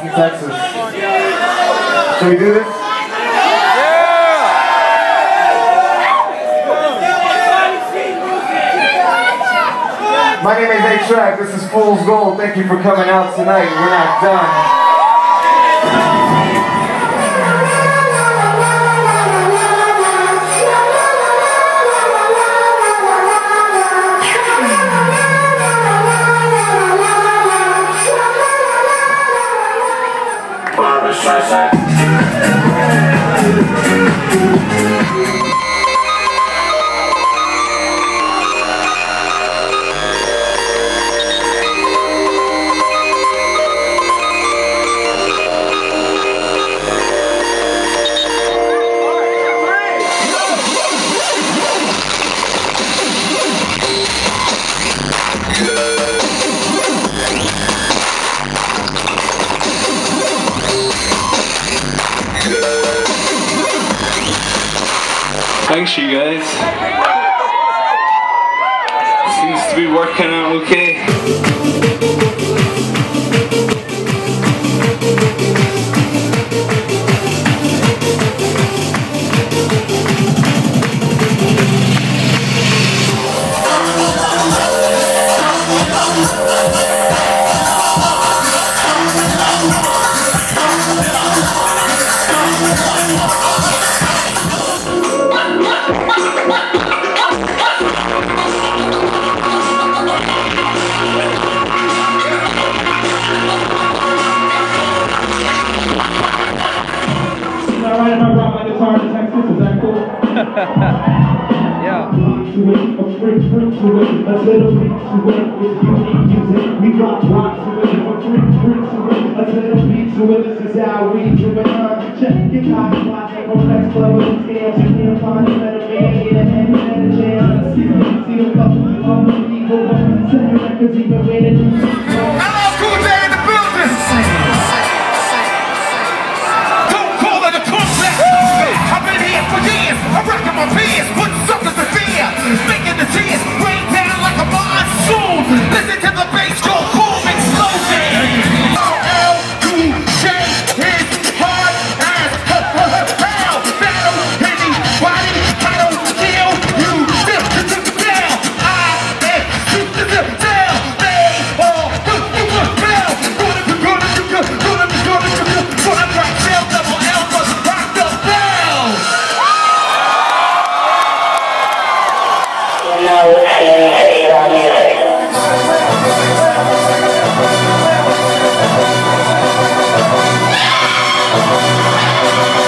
Austin, Texas. Should we do this? My name is A-Trak. This is Fool's Gold. Thank you for coming out tonight. We're not done. Barbra Streisand. Thanks, you guys. Seems to be working out okay. Check your copy, watch it level. Scale, you can't find a people, second records even J Thank you.